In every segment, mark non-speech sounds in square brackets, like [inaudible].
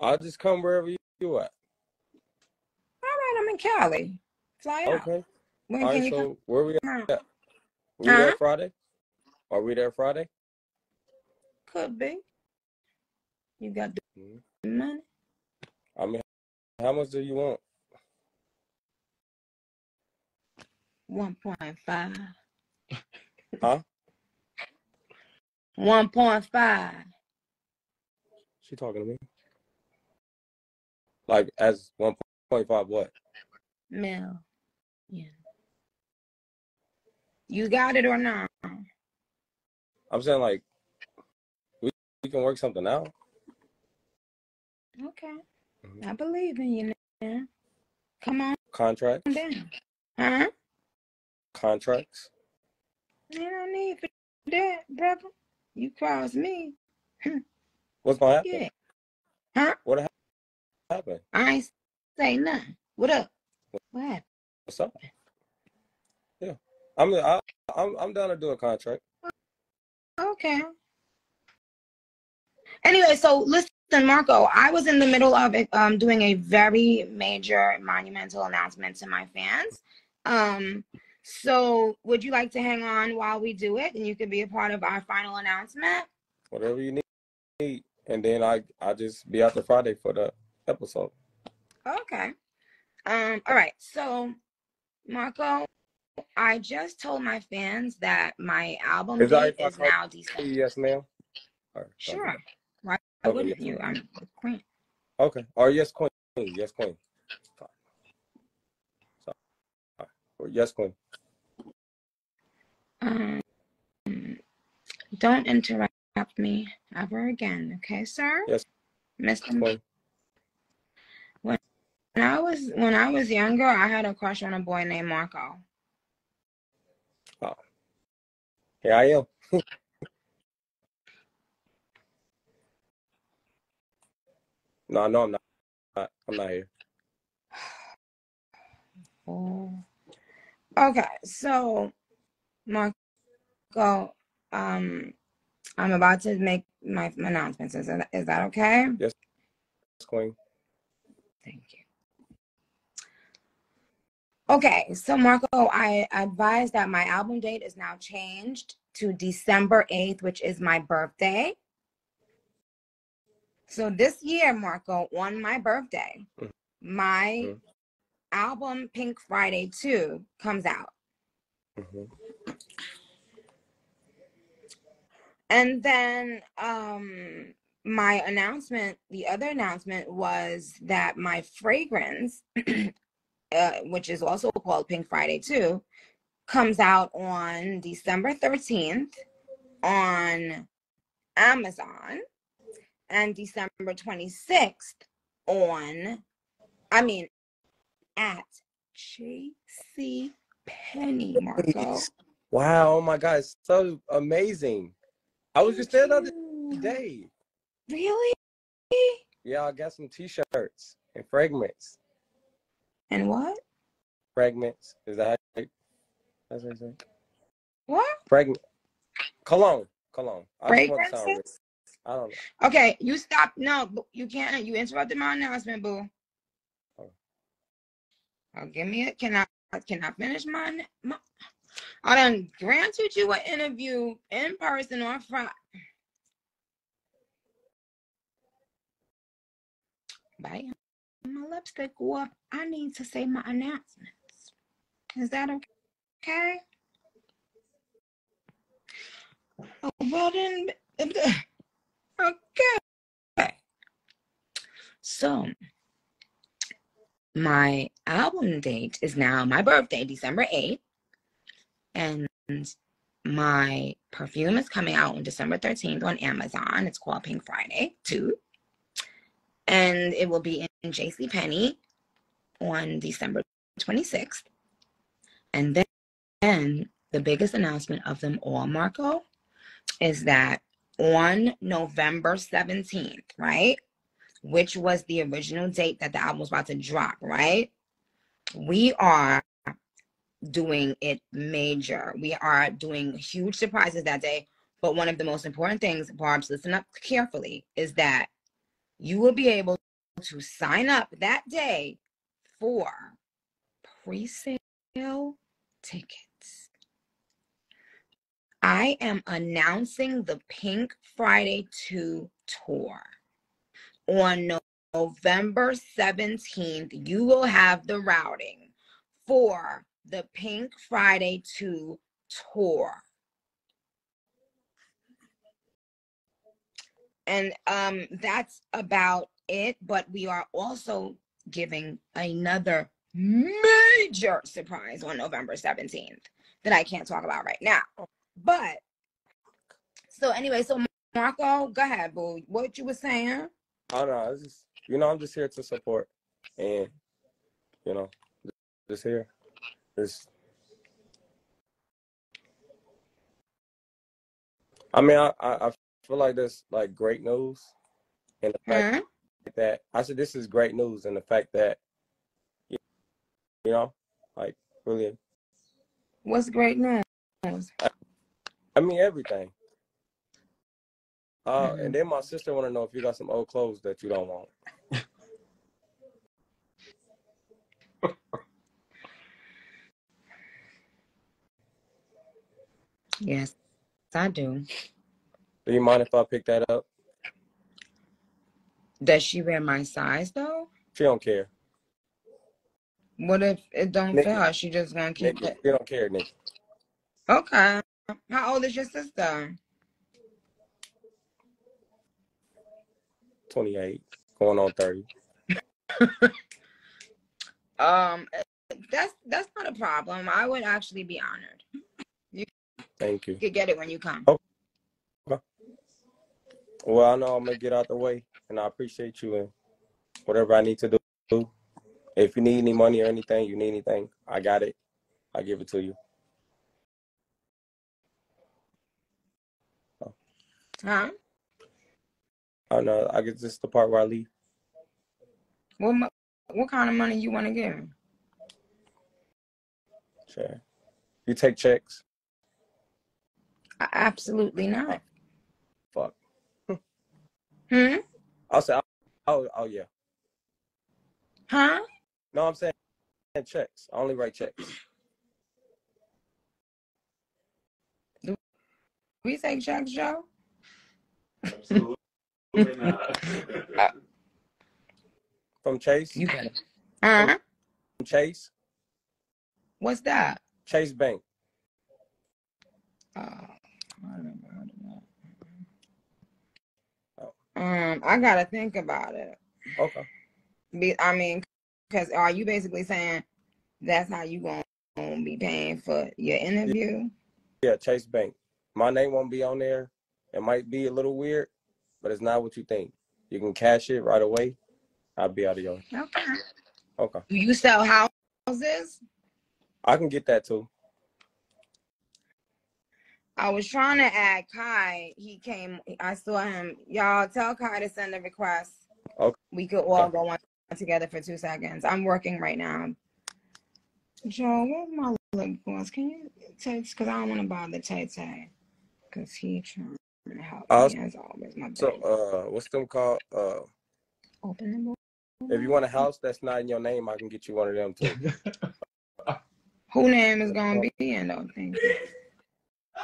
I'll just come wherever you, you at. All right, I'm in Cali. Fly out. Okay. When All can you come? So where we out? at? We Huh? there Friday? Are we there Friday? Could be. You got the mm-hmm. money. I mean, how much do you want? One point five. Huh? One point five. She talking to me? Like as one point five what? Mil. Yeah. You got it or not? I'm saying like we, we can work something out. Okay. Mhm. I believe in you now. Come on Contract, down. Huh? contracts. You don't need for that, brother. You cross me. [laughs] What's gonna happen? Yeah. Huh? What happened? I ain't say nothing. What up? What happened? What's up? Yeah, I'm I, I'm I'm down to do a contract. Okay. Anyway, so listen, Marco, I was in the middle of um, doing a very major monumental announcement to my fans. Um, so would you like to hang on while we do it and you could be a part of our final announcement? Whatever you need, and then I I just be out there Friday for the episode. Okay. Um, all right. So, Marco, I just told my fans that my album Is date is now December. Yes, ma'am. Right, Sure. Why Okay, wouldn't yes, you? I'm queen. Okay. Or yes, queen. Yes, queen. Sorry. Sorry. Or yes, queen. Um, don't interrupt me ever again, okay, sir? Yes, Mr. Queen. When I was when I was younger, I had a crush on a boy named Marco. Oh, Here I am. [laughs] no, no, I'm not. I'm not here. Oh. [sighs] Okay, so Marco, um, I'm about to make my announcements. Is that, is that okay? Yes, queen. Thank you. Okay, so Marco, I advise that my album date is now changed to December 8th, which is my birthday. So this year, Marco, on my birthday, Mhm. my Mhm. album Pink Friday 2 comes out. hmm And then um my announcement, the other announcement was that my fragrance, [clears throat] uh, which is also called Pink Friday 2, comes out on December 13th on Amazon and December 26th on, I mean, at JC Penney, Marco. Wow! Oh my God! It's so amazing. I was just there the other day. Really? Yeah, I got some T-shirts and fragments. And what? Fragments. Is that how you- that's what you say? What? Fragment. Cologne. Cologne. I just want to. Fragrances? I don't know. Okay, you stop. No, you can't. You interrupted my announcement, boo. Oh. Oh, give me it. Can I? Can I finish my? my I done granted you an interview in person on Friday. Bye. My lipstick go up. I need to say my announcements. Is that okay? Oh, well then. [laughs] Okay. So, my album date is now my birthday, December 8th. And my perfume is coming out on December 13th on Amazon. It's called Pink Friday 2. And it will be in JC Penney on December 26th. And then, then the biggest announcement of them all, Marco, is that on November 17th, right? Which was the original date that the album was about to drop, right? We are doing it major. We are doing huge surprises that day. But one of the most important things, Barbz, listen up carefully, is that you will be able to sign up that day for pre-sale tickets. I am announcing the Pink Friday 2 tour. On November 17th, you will have the routing for the Pink Friday 2 tour. And um that's about it, but we are also giving another major surprise on November 17th that I can't talk about right now. But so anyway, so Marco, go ahead, boo. What you were saying? I don't know. Just, you know, I'm just here to support, and you know, just here. Just, I mean, I, I, I feel like this like great news, and the fact Huh? that I said this is great news, and the fact that you know, like really, What's great news? I mean everything. Uh, Mhm. and then my sister want to know if you got some old clothes that you don't want. [laughs] Yes, I do. Do you mind if I pick that up? Does she wear my size though? She don't care. What if it don't Nicki. fit her? She just gonna keep Nicki, it. she don't care, Nicki. Okay. How old is your sister? 28, going on 30. [laughs] Um, that's that's not a problem. I would actually be honored. You, Thank you. You could get it when you come. Well, I know I'm gonna get out the way, and I appreciate you and whatever I need to do. If you need any money or anything, you need anything, I got it. I give it to you. Huh? I know. I guess this is the part where I leave. What mo- what kind of money you want to give? Sure. You take checks. Absolutely not. Fuck. Hmm? I'll say. Oh, oh yeah. Huh? No, I'm saying checks. I only write checks. Do We take checks, Joe. Absolutely not. [laughs] From Chase. You better. Huh? From Chase. What's that? Chase Bank. Oh, I never heard of Oh. that. Um, I gotta think about it. Okay. Be, I mean, because are you basically saying that's how you gonna be paying for your interview? Yeah, Chase Bank. My name won't be on there. It might be a little weird, but it's not what you think. You can cash it right away. I'll be out of your. Okay. Okay. Do you sell houses? I can get that too. I was trying to add Kai. He came. I saw him. Y'all tell Kai to send a request. Okay. We could all go on together for two seconds. I'm working right now. Joe, where's my lip gloss? Can you text? Because I don't want to bother Tay Tay. Because he trying to help I'll- me as always. My So, uh, what's them called? Uh, Open the door. if you want a house that's not in your name, I can get you one of them too. [laughs] Who name is gonna be in though? Thank you.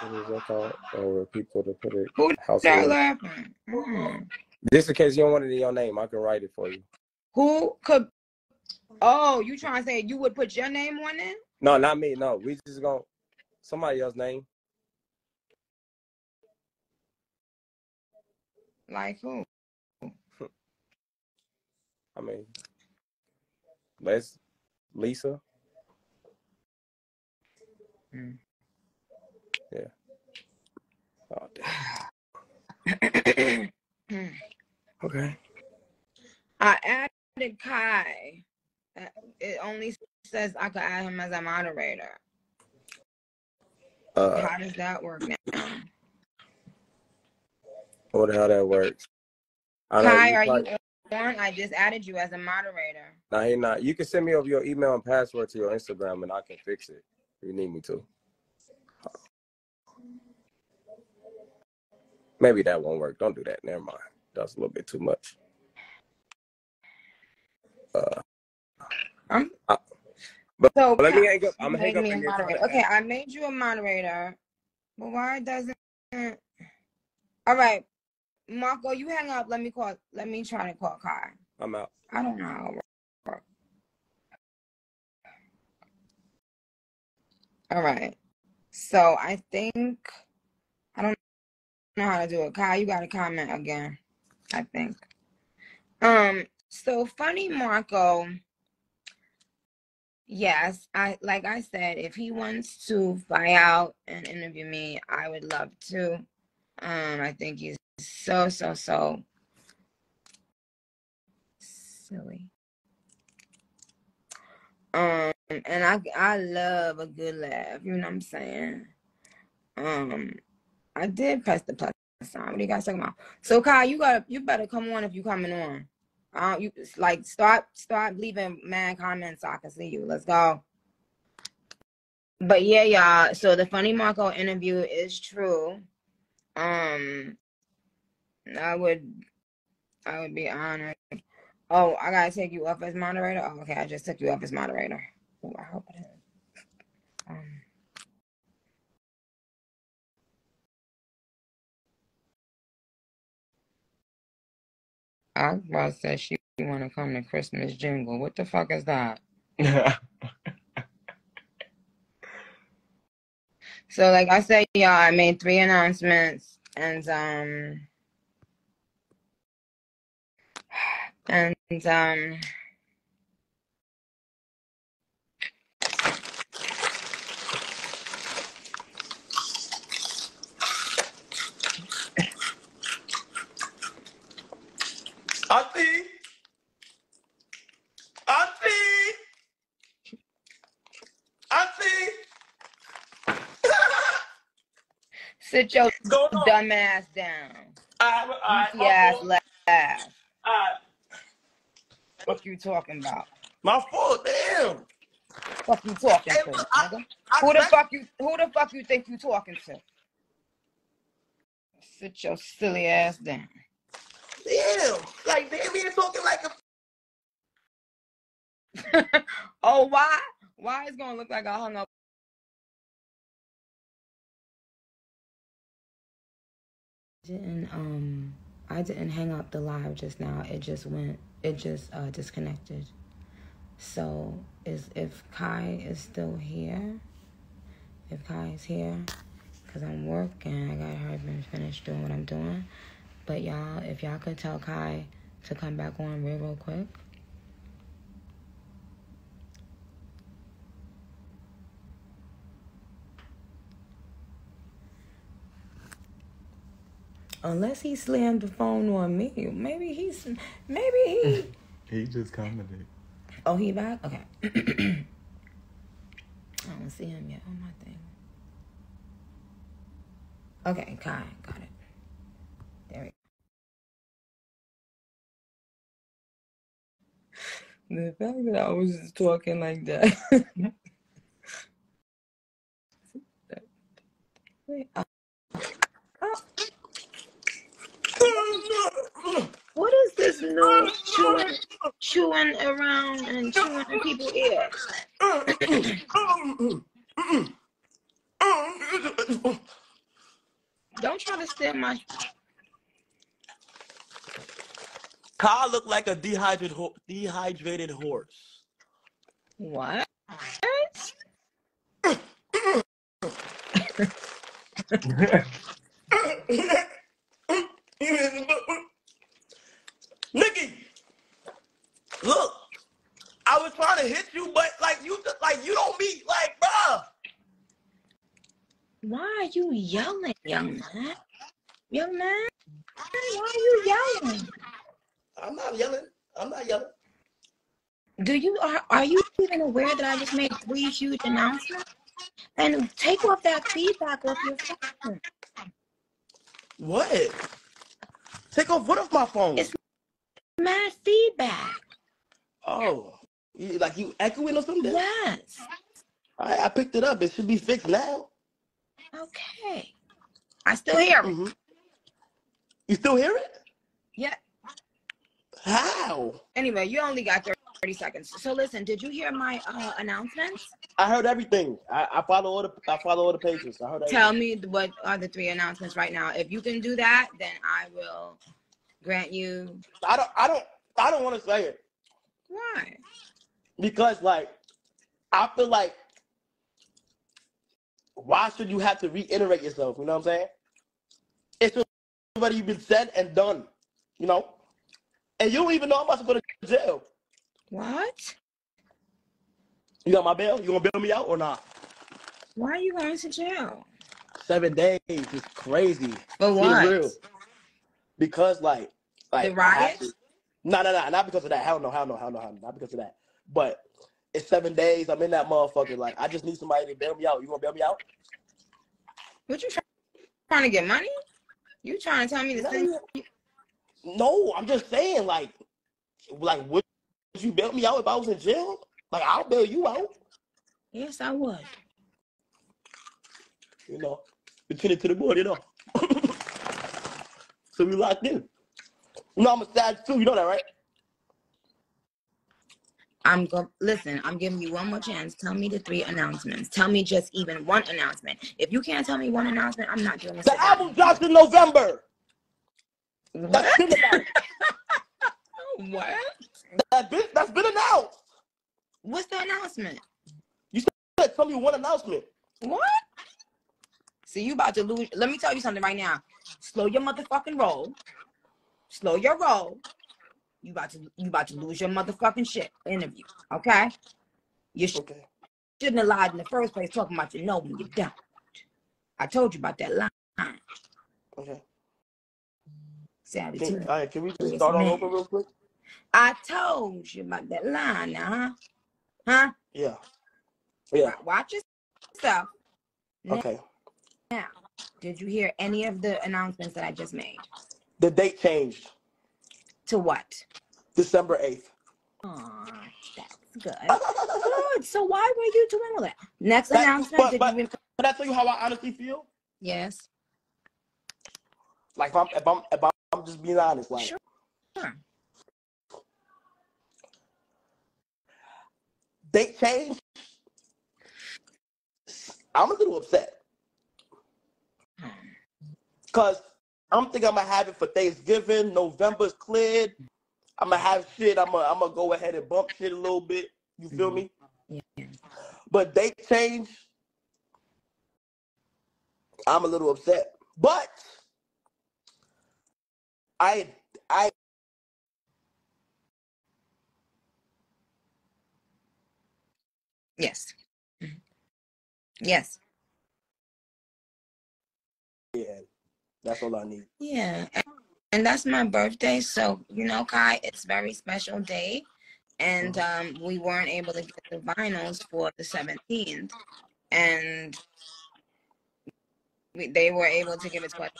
What is that called? Or people to put it. Who House that in- laughing? Mm. Just in case you don't want it in your name, I can write it for you. Who could? Oh, you trying to say you would put your name on it? No, not me. No, we just gonna somebody else's name. Like who? [laughs] I mean, Les, Lisa. Mm. Oh, [sighs] damn. Okay. I added Kai. Uh, It only says I could add him as a moderator. Uh, How does that work now? what the hell that works? I Kai, you are probably- you on? I just added you as a moderator. Nah, he not. You can send me over your email and password to your Instagram, and I can fix it. If you need me to. Maybe that won't work. Don't do that. Never mind. That's a little bit too much. Uh, I'm uh, but, so but let me hang up. I'm gonna hang up me and you're trying moderator. to Okay. I made you a moderator, but why doesn't? All right, Marco, you hang up. Let me call. Let me try to call Kai. I'm out. I don't know how it works. All right. So I think I don't know how to do it. Kai, you got to comment again. I think. Um. So funny, Marco. Yes, I like I said, if he wants to fly out and interview me, I would love to. Um, I think he's so so so silly. Um, and I I love a good laugh. You know what I'm saying? Um, I did press the plus sign. What are you guys talking about? So Kyle, you got you better come on if you coming on. Uh, you like start start leaving mad comments so I can see you. Let's go. But yeah, y'all. So the funny Marco interview is true. Um, I would I would be honored. Oh, I gotta take you off as moderator. Oh, okay, I just took you off as moderator. Oh, I hope it is. Um, Akbar said she want to come to Christmas jingle. What the fuck is that? So, like I said, y'all, I made three announcements, and um, [sighs] and um, sit your What's going on? dumb ass down, Alright, alright, goofy uh, ass laugh. Uh, alright, What you talking about? my fault, damn. Fuck you talking Hey, to, I, nigga? I Who the fuck you? Who the fuck you think you talking to? Sit your silly ass down. Damn. Like, damn, we talking like a. [laughs] oh, why? Why it's gonna look like I hung up? Didn't um I didn't hang up the live just now. It just went. It just uh, disconnected. So is if Kai is still here? If Kai is here, cause I'm working. I got her been finished doing what I'm doing. But y'all, if y'all could tell Kai to come back on real real quick. Unless he slammed the phone on me. Maybe he's maybe he [laughs] He just commented. Oh he back? Okay. [clears throat] I don't see him yet on my thing. Okay, Kai, got it. There we go. The fact that I was just talking like that. [laughs] Wait, uh, what is this new chewing, chewing around and chewing in people's ears? Don't try to steal my. Kyle looked like a dehydrated ho- dehydrated horse. What? [laughs] [laughs] Nicki, look, I was trying to hit you, but like you, like you don't be like, bruh. Why are you yelling, young man? Young man? Why are you yelling? I'm not yelling. I'm not yelling. Do you are are you even aware that I just made three huge announcements? And take off that feedback off your phone. What? Take off what off my phone? It's- Mad feedback. oh, you, like you echoing or something? Yes. I, I picked it up. It should be fixed now. Okay. I still hear it. hmm You still hear it? Yeah. How? Anyway, you only got 30 seconds. So listen, did you hear my uh, announcements? I heard everything. I, I follow all the I follow all the pages. I heard everything. Tell me what are the three announcements right now. If you can do that, then I will grant you. I don't I don't I don't want to say it Why? because like I feel like why should you have to reiterate yourself? You know what I'm saying? It's already been said and done. You know, and you don't even know I'm about to go to jail. What? You got my bail? You gonna bail me out or not? Why are you going to jail? Seven days is crazy. What? real. Because like like The I have riot? No, no, no, not because of that. Hell no, hell no, hell no, hell no, not because of that. But it's seven days. I'm in that motherfucker. Like I just need somebody to bail me out. You gonna bail me out? What you try- trying to get money? You trying to tell me to send? No, I'm just saying, like, like would you bail me out if I was in jail? Like I'll bail you out. Yes, I would. You know, between it to the board, you know. [laughs] so we locked in. You know I'm a sad too. You know that, right? I'm go. Listen, I'm giving you one more chance. Tell me the three announcements. Tell me just even one announcement. If you can't tell me one announcement, I'm not doing this. The album drops in November. That's What? been announced. [laughs] What? That's been, that's been announced. What's the announcement? You said tell me one announcement. What? See, you about to lose. Let me tell you something right now. Slow your motherfucking roll. Slow your roll. You about to you about to lose your motherfucking shit interview. Okay? You sh- Okay. shouldn't have lied in the first place talking about you know when you don't. I told you about that line. Okay. Saturday Can, all right, can we just start all over real quick? I told you about that line now, huh? Huh? Yeah. Yeah. Watch yourself. Now, Okay. Now, did you hear any of the announcements that I just made? The date changed. To what? December 8th. Aw, that's good. Good. So why were you doing all that? Next That- announcement. but- did but- you? Can I tell you how I honestly feel? Yes. Like if I'm if I'm if I'm just being honest, like Sure. Sure. date change. I'm a little upset Hmm. I'm thinking I'm gonna have it for Thanksgiving. November's cleared. I'm gonna have shit. I'm gonna I'm gonna go ahead and bump shit a little bit. You feel me? Yeah. But date change. I'm a little upset, but I I Yes. Mhm. Yes. yeah, that's all I need. Yeah. And, that's my birthday. So, you know, Kai, it's a very special day. And um, we weren't able to get the vinyls for the 17th. And we, they were able to give it to us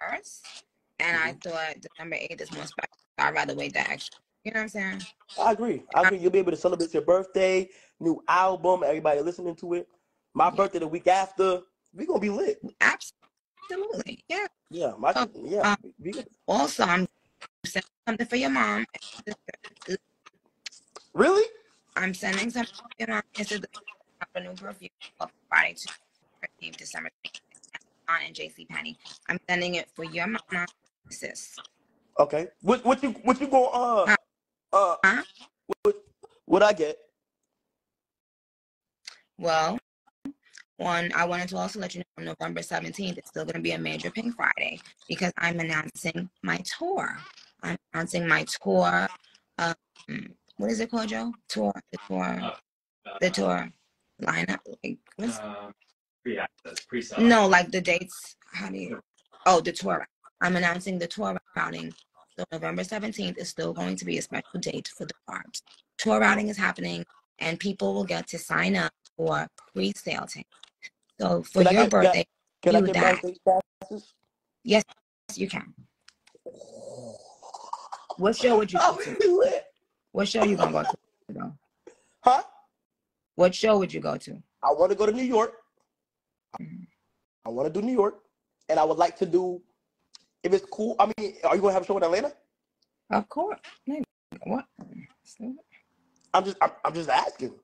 first. And I thought December 8th is more special. I'd rather wait that extra. You know what I'm saying? I agree. I agree. You'll be able to celebrate your birthday, new album, everybody listening to it. My birthday the week after, we gonna be lit. Absolutely. Yeah. Yeah, my Oh, yeah. we, Also, I'm sending something for your mom. really? I'm sending something for your mom. This is a new perfume for Friday to 13th, December 20th, on and JC Penney. I'm sending it for your mama, sis. Okay. What what you what you going uh uh Huh? what what I get? Well, one, I wanted to also let you know on November 17th, it's still going to be a major Pink Friday because I'm announcing my tour. I'm announcing my tour. Um, what is it called, Joe? Tour, the tour, the tour lineup. Like, what's, Um, pre-access, pre-sale. no, like the dates. How do you? Oh, the tour. I'm announcing the tour routing. So November 17th is still going to be a special date for the carbs. Tour routing is happening, and people will get to sign up for pre-sale tickets. So for Can I your get- birthday, Can I get that. backstage passes? yes, you can. What show would you go to? lit. What show you gonna go to? though? Huh? What show would you go to? I want to go to New York. Mhm. I want to do New York, and I would like to do. If it's cool, I mean, are you gonna have a show in Atlanta? Of course. Nigga, What? I'm just I'm, I'm just asking.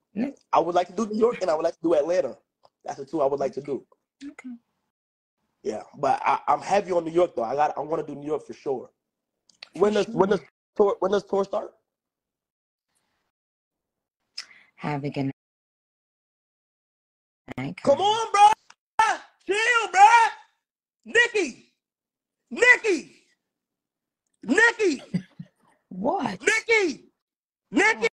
I would like to do New York and I would like to do Atlanta. That's the two I would like to do. Okay. Yeah, but I, I'm heavy on New York though. I got I want to do New York for sure. When For does when does tour when does tour start? Have a good night. Come on, bro. Chill, bro. Nicki, Nicki, Nicki, [laughs] What? Nicki, Nicki.